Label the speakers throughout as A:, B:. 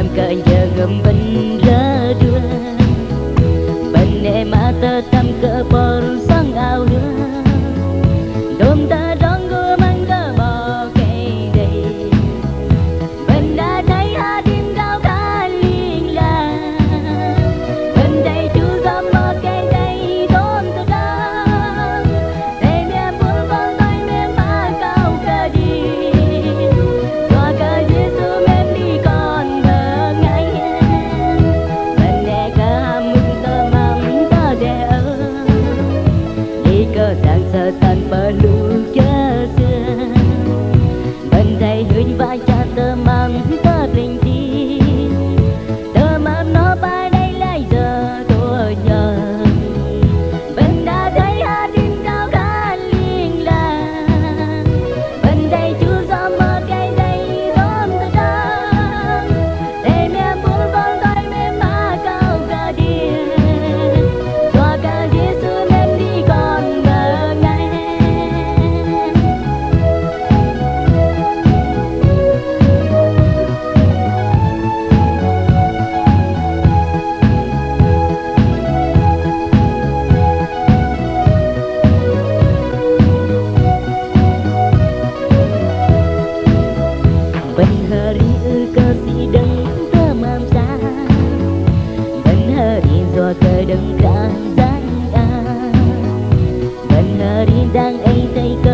A: em cởi giờ gầm bên cây cây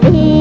B: be